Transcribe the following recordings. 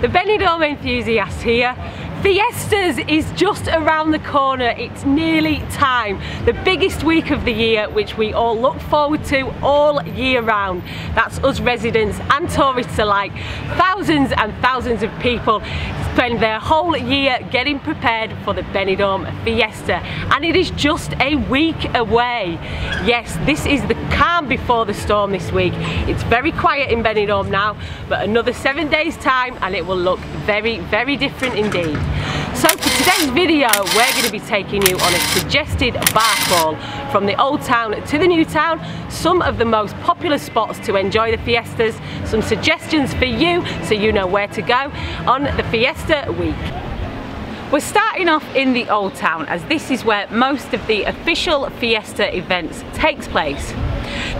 The Benidorm enthusiasts here Fiestas is just around the corner. It's nearly time. The biggest week of the year, which we all look forward to all year round. That's us residents and tourists alike. Thousands and thousands of people spend their whole year getting prepared for the Benidorm Fiesta. And it is just a week away. Yes, this is the calm before the storm this week. It's very quiet in Benidorm now, but another seven days time and it will look very, very different indeed. Today's video, we're going to be taking you on a suggested bar crawl from the old town to the new town, some of the most popular spots to enjoy the fiestas, some suggestions for you so you know where to go on the Fiesta week. We're starting off in the Old Town as this is where most of the official Fiesta events takes place.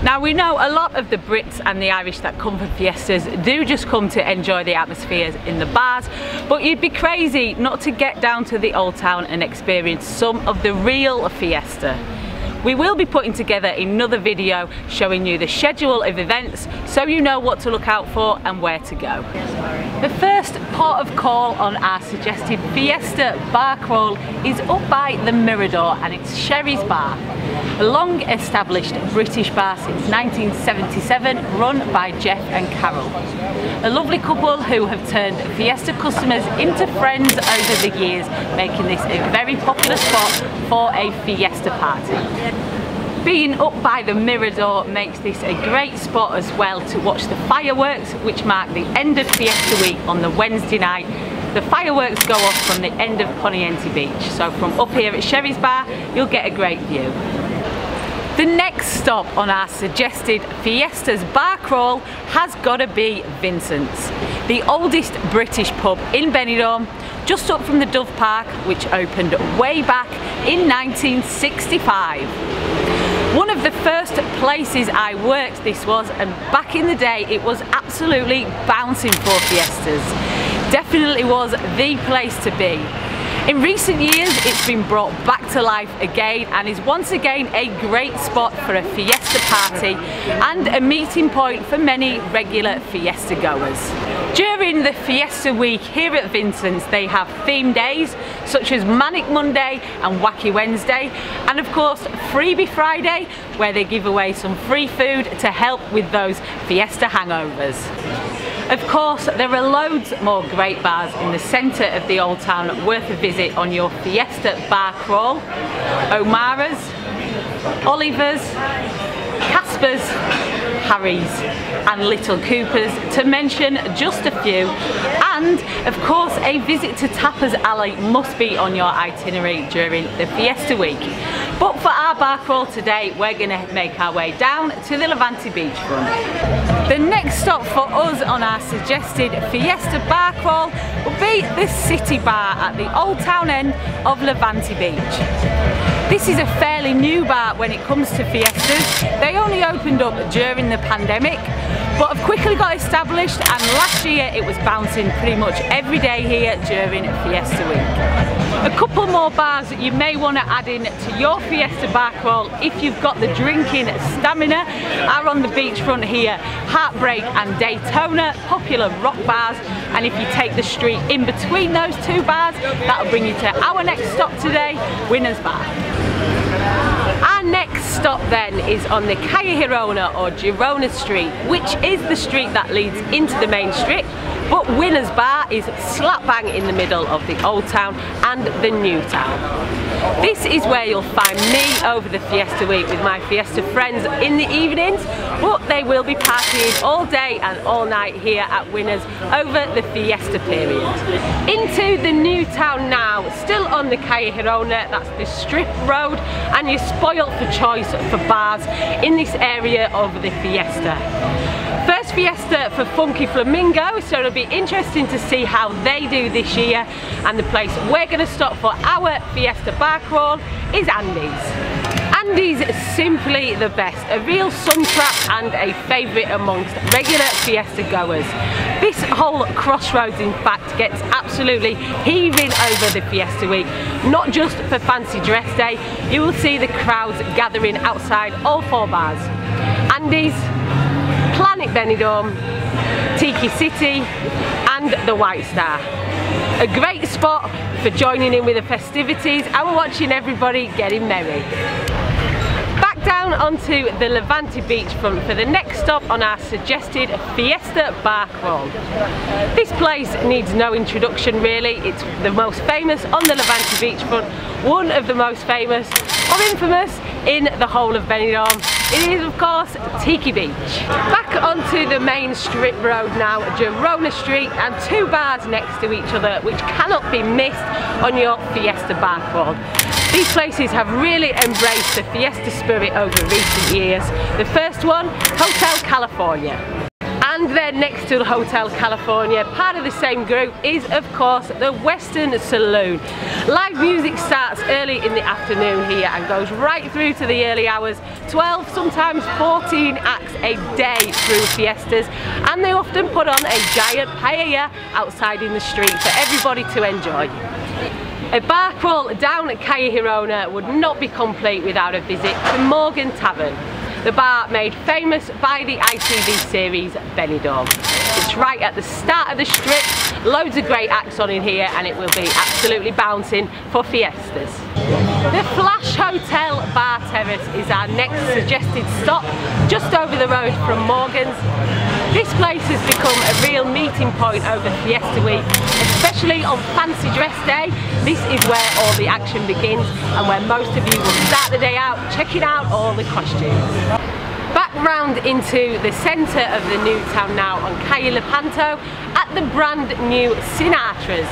Now we know a lot of the Brits and the Irish that come for fiestas do just come to enjoy the atmospheres in the bars, but you'd be crazy not to get down to the Old Town and experience some of the real fiesta. We will be putting together another video showing you the schedule of events so you know what to look out for and where to go. The first port of call on our suggested Fiesta bar crawl is up by the Mirador and it's Sherry's Bar. A long established British bar since 1977 run by Jeff and Carol. A lovely couple who have turned Fiesta customers into friends over the years making this a very popular spot for a Fiesta party. Being up by the Mirador makes this a great spot as well to watch the fireworks which mark the end of Fiesta Week on the Wednesday night. The fireworks go off from the end of Poniente Beach, so from up here at Sherry's Bar you'll get a great view. The next stop on our suggested Fiesta's bar crawl has got to be Vincent's, the oldest British pub in Benidorm, just up from the Dove Park, which opened way back in 1965. One of the first places I worked this was and back in the day it was absolutely bouncing for fiestas. Definitely was the place to be. In recent years, it's been brought back to life again and is once again a great spot for a fiesta party and a meeting point for many regular fiesta goers. During the Fiesta week here at Vincent's, they have theme days such as Manic Monday and Wacky Wednesday, and of course Freebie Friday, where they give away some free food to help with those Fiesta hangovers. Of course, there are loads more great bars in the centre of the Old Town worth a visit on your Fiesta bar crawl. O'Mara's, Oliver's, Casper's, Harry's and Little Cooper's to mention just a few and of course a visit to Tapas Alley must be on your itinerary during the Fiesta week. But for our bar crawl today we're going to make our way down to the Levante beachfront. The next stop for us on our suggested Fiesta bar crawl will be the City Bar at the Old Town end of Levante Beach. This is a fairly new bar when it comes to fiestas. They only opened up during the pandemic, but have quickly got established and last year it was bouncing pretty much every day here during Fiesta Week. A couple more bars that you may want to add in to your Fiesta bar crawl if you've got the drinking stamina are on the beachfront here. Heartbreak and Daytona, popular rock bars and if you take the street in between those two bars that'll bring you to our next stop today, Winners Bar. Our next stop then is on the Calle Girona or Girona Street, which is the street that leads into the main strip, but Winners Bar is slap bang in the middle of the Old Town and the New Town. This is where you'll find me over the Fiesta week with my Fiesta friends in the evenings, but they will be partying all day and all night here at Winners over the Fiesta period. Into the new town now, still on the Calle Girona, that's the strip road, and you're spoilt for choice for bars in this area of the Fiesta. Fiesta for Funky Flamingo, so it'll be interesting to see how they do this year, and the place we're going to stop for our Fiesta bar crawl is Andy's. Andy's simply the best, a real sun trap and a favourite amongst regular Fiesta goers. This whole crossroads in fact gets absolutely heaving over the Fiesta week, not just for fancy dress day, you will see the crowds gathering outside all four bars. Andy's, Planet Benidorm, Tiki City and the White Star. A great spot for joining in with the festivities and watching everybody getting merry Back down onto the Levante beachfront for the next stop on our suggested Fiesta bar crawl. This place needs no introduction really, it's the most famous on the Levante beachfront, one of the most famous or infamous in the whole of Benidorm. It is of course Tiki Beach. Back onto the main strip road now, Girona Street and two bars next to each other which cannot be missed on your Fiesta bar crawl. These places have really embraced the fiesta spirit over recent years. The first one, Hotel California. And then next to the Hotel California, part of the same group, is of course the Western Saloon. Live music starts early in the afternoon here and goes right through to the early hours, 12, sometimes 14 acts a day through fiestas, and they often put on a giant paella outside in the street for everybody to enjoy. A bar crawl down at Calle Girona would not be complete without a visit to Morgan Tavern, the bar made famous by the ITV series Benidorm. It's right at the start of the strip, loads of great acts on in here and it will be absolutely bouncing for fiestas. The Flash Hotel Bar Terrace is our next suggested stop, just over the road from Morgan's. This place has become a real meeting point over Fiesta Week, especially on Fancy Dress Day. This is where all the action begins and where most of you will start the day out checking out all the costumes. Back round into the centre of the new town now on Calle Lepanto at the brand new Sinatra's.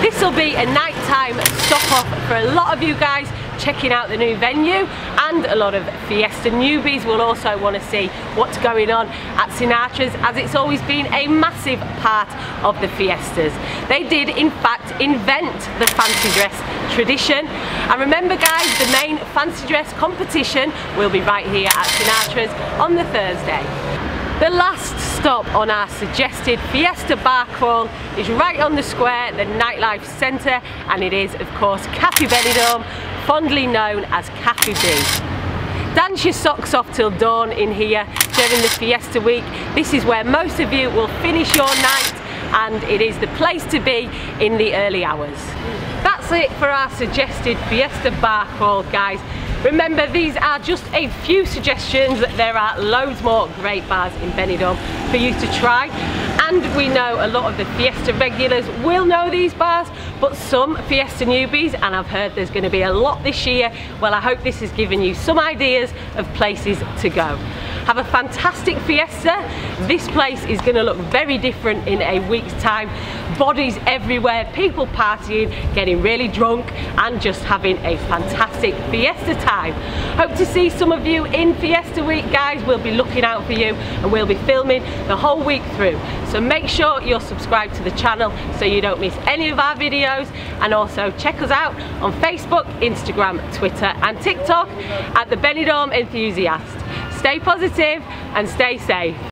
This will be a nighttime stop off for a lot of you guys checking out the new venue and a lot of Fiesta newbies will also want to see what's going on at Sinatra's as it's always been a massive part of the Fiestas. They did in fact invent the fancy dress tradition and remember guys the main fancy dress competition will be right here at Sinatra's on the Thursday. The last stop on our suggested Fiesta bar crawl is right on the square, the nightlife centre, and it is of course Cafe Benidorm, fondly known as Cafe B. Dance your socks off till dawn in here during the Fiesta week. This is where most of you will finish your night and it is the place to be in the early hours. That's it for our suggested Fiesta bar crawl guys. Remember these are just a few suggestions, there are loads more great bars in Benidorm for you to try and we know a lot of the Fiesta regulars will know these bars but some Fiesta newbies and I've heard there's going to be a lot this year well I hope this has given you some ideas of places to go. Have a fantastic fiesta. This place is going to look very different in a week's time. Bodies everywhere, people partying, getting really drunk and just having a fantastic fiesta time. Hope to see some of you in Fiesta Week guys. We'll be looking out for you and we'll be filming the whole week through. So make sure you're subscribed to the channel so you don't miss any of our videos and also check us out on Facebook, Instagram, Twitter and TikTok at the Benidorm Enthusiast. Stay positive and stay safe.